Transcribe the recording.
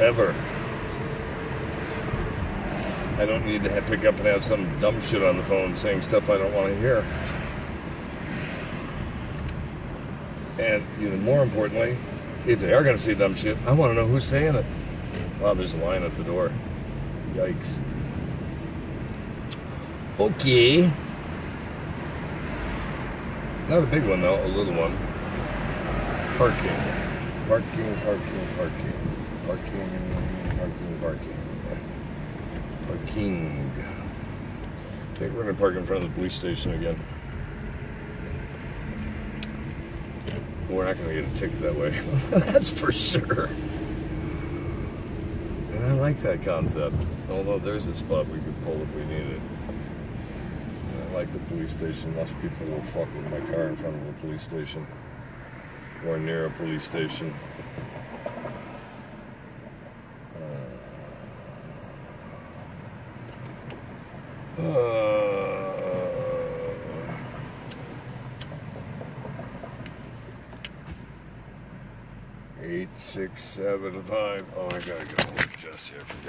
ever. I don't need to pick up and have some dumb shit on the phone saying stuff I don't want to hear. And even more importantly, if they are going to say dumb shit, I want to know who's saying it. Wow, there's a line at the door. Yikes. Okay. Not a big one though, a little one. Parking, parking, parking. Parking, parking, parking. Parking. I think we're gonna park in front of the police station again. We're not gonna get a ticket that way. That's for sure. And I like that concept. Although there's a spot we could pull if we need it. I like the police station. Less people will fuck with my car in front of a police station. Or near a police station. Uh, eight, six, seven, five. Oh, I gotta go. Jesse, I forgot.